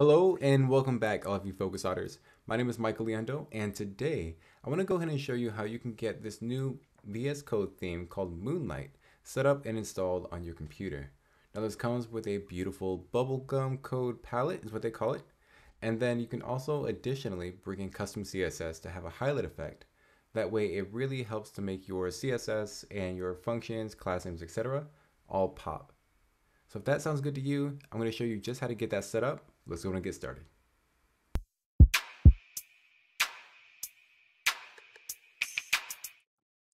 Hello and welcome back, all of you Focus Otters. My name is Michael Liendo, and today I want to go ahead and show you how you can get this new VS Code theme called Moonlight set up and installed on your computer. Now, this comes with a beautiful bubblegum code palette, is what they call it. And then you can also additionally bring in custom CSS to have a highlight effect. That way, it really helps to make your CSS and your functions, class names, etc., all pop. So if that sounds good to you, I'm going to show you just how to get that set up let's go and get started.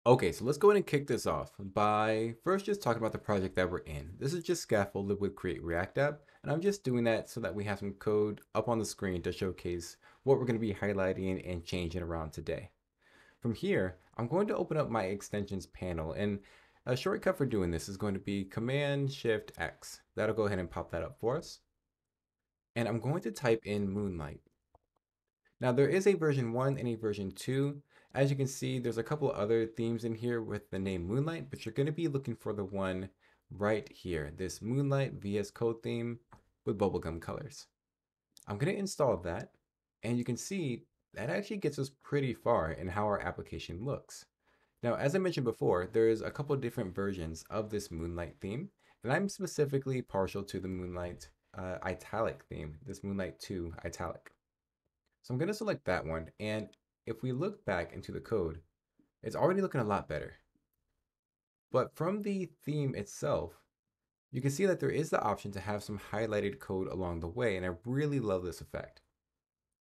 Okay, so let's go ahead and kick this off by first just talking about the project that we're in. This is just scaffolded with Create React App, and I'm just doing that so that we have some code up on the screen to showcase what we're going to be highlighting and changing around today. From here, I'm going to open up my extensions panel, and a shortcut for doing this is going to be Command Shift X. That'll go ahead and pop that up for us and I'm going to type in Moonlight. Now there is a version 1 and a version 2. As you can see, there's a couple other themes in here with the name Moonlight, but you're going to be looking for the one right here, this Moonlight VS Code theme with bubblegum colors. I'm going to install that, and you can see that actually gets us pretty far in how our application looks. Now, as I mentioned before, there's a couple different versions of this Moonlight theme, and I'm specifically partial to the Moonlight uh, italic theme, this Moonlight 2 italic. So I'm going to select that one. And if we look back into the code, it's already looking a lot better. But from the theme itself, you can see that there is the option to have some highlighted code along the way. And I really love this effect.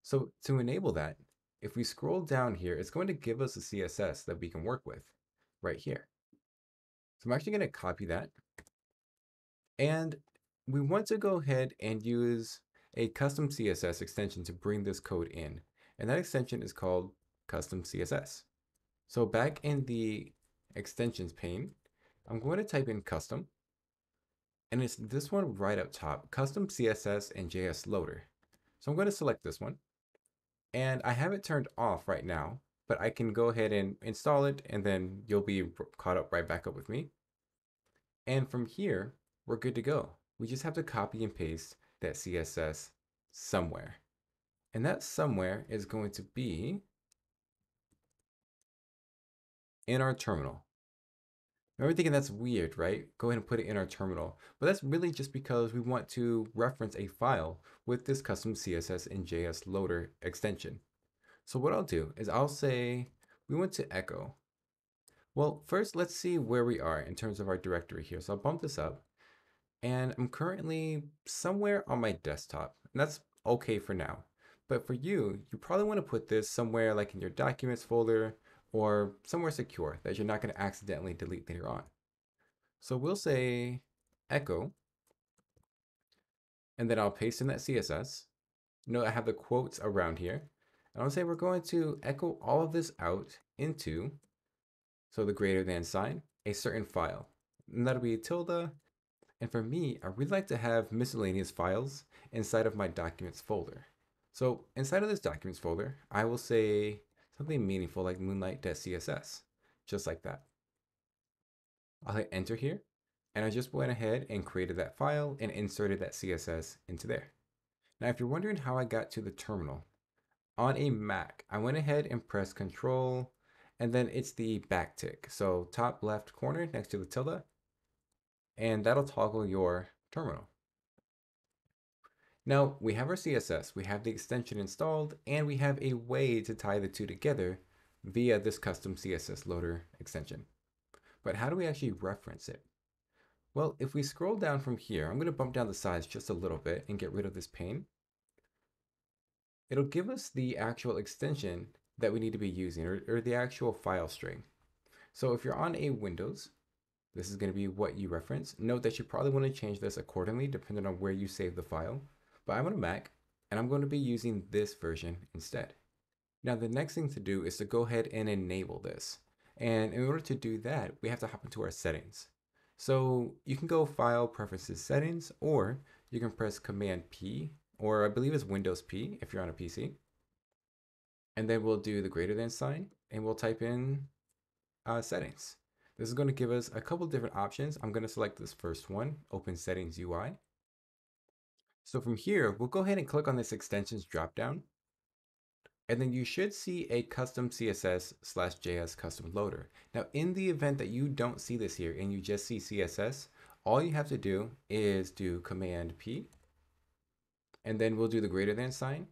So to enable that, if we scroll down here, it's going to give us a CSS that we can work with right here. So I'm actually going to copy that. And we want to go ahead and use a custom CSS extension to bring this code in. And that extension is called custom CSS. So back in the extensions pane, I'm going to type in custom. And it's this one right up top, custom CSS and JS loader. So I'm going to select this one. And I have it turned off right now, but I can go ahead and install it and then you'll be caught up right back up with me. And from here, we're good to go we just have to copy and paste that CSS somewhere. And that somewhere is going to be in our terminal. Remember thinking that's weird, right? Go ahead and put it in our terminal. But that's really just because we want to reference a file with this custom CSS and JS loader extension. So what I'll do is I'll say we want to echo. Well, first let's see where we are in terms of our directory here. So I'll bump this up and I'm currently somewhere on my desktop. And that's okay for now. But for you, you probably want to put this somewhere like in your documents folder or somewhere secure that you're not going to accidentally delete later on. So we'll say echo, and then I'll paste in that CSS. Note I have the quotes around here. And I'll say we're going to echo all of this out into, so the greater than sign, a certain file. And that'll be tilde and for me, I really like to have miscellaneous files inside of my documents folder. So inside of this documents folder, I will say something meaningful like moonlight.css, just like that. I'll hit enter here, and I just went ahead and created that file and inserted that CSS into there. Now, if you're wondering how I got to the terminal, on a Mac, I went ahead and pressed Control, and then it's the backtick. So top left corner next to the tilde, and that'll toggle your terminal. Now we have our CSS, we have the extension installed, and we have a way to tie the two together via this custom CSS loader extension. But how do we actually reference it? Well, if we scroll down from here, I'm going to bump down the size just a little bit and get rid of this pane. It'll give us the actual extension that we need to be using or, or the actual file string. So if you're on a Windows, this is going to be what you reference. Note that you probably want to change this accordingly depending on where you save the file. But I'm on a Mac and I'm going to be using this version instead. Now the next thing to do is to go ahead and enable this. And in order to do that, we have to hop into our settings. So you can go File, Preferences, Settings, or you can press Command P, or I believe it's Windows P if you're on a PC. And then we'll do the greater than sign, and we'll type in uh, Settings. This is going to give us a couple different options. I'm going to select this first one, Open Settings UI. So from here, we'll go ahead and click on this extensions dropdown. And then you should see a custom CSS slash JS custom loader. Now, in the event that you don't see this here and you just see CSS, all you have to do is do Command P, and then we'll do the greater than sign,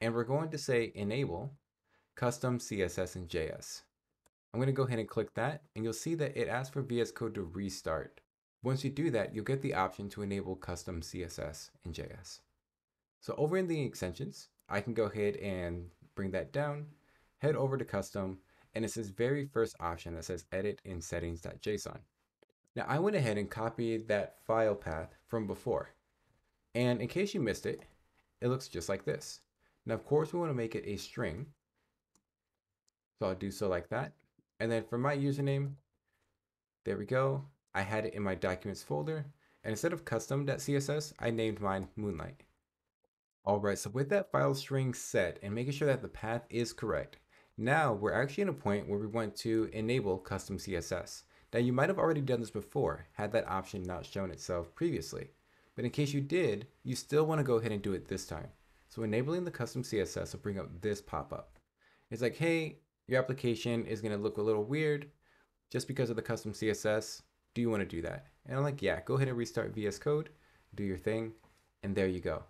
and we're going to say enable custom CSS and JS. I'm going to go ahead and click that, and you'll see that it asks for VS Code to restart. Once you do that, you'll get the option to enable custom CSS and JS. So over in the extensions, I can go ahead and bring that down, head over to custom, and it's this very first option that says edit in settings.json. Now I went ahead and copied that file path from before. And in case you missed it, it looks just like this. Now, of course, we want to make it a string. So I'll do so like that. And then for my username, there we go. I had it in my documents folder. And instead of custom.css, I named mine Moonlight. All right, so with that file string set and making sure that the path is correct, now we're actually in a point where we want to enable custom CSS. Now you might have already done this before, had that option not shown itself previously. But in case you did, you still want to go ahead and do it this time. So enabling the custom CSS will bring up this pop-up. It's like, hey, your application is going to look a little weird just because of the custom CSS. Do you want to do that? And I'm like, yeah, go ahead and restart VS Code, do your thing, and there you go.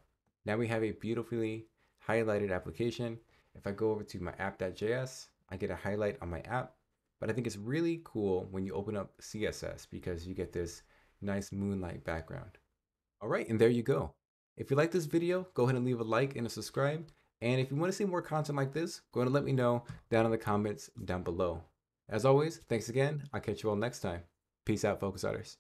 Now we have a beautifully highlighted application. If I go over to my app.js, I get a highlight on my app. But I think it's really cool when you open up CSS because you get this nice moonlight background. All right, and there you go. If you like this video, go ahead and leave a like and a subscribe. And if you want to see more content like this, go ahead and let me know down in the comments down below. As always, thanks again. I'll catch you all next time. Peace out, Focus Otters.